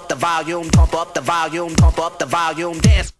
up the volume, pump up the volume, pump up the volume, dance.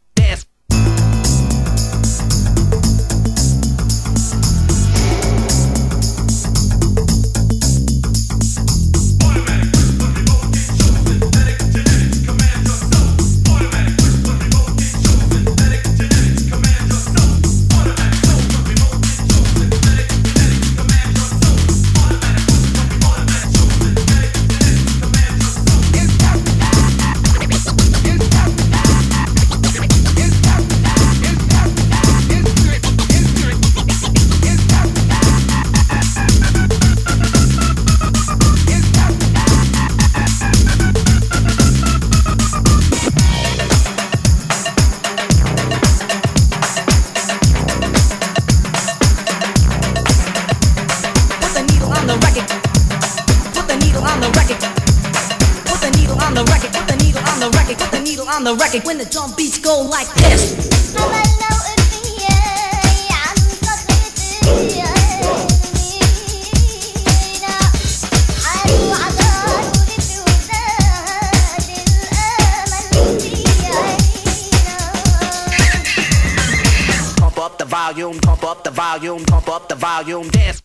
on the record when the drum beats go like this. Pump up the volume, pump up the volume, pump up the volume, dance.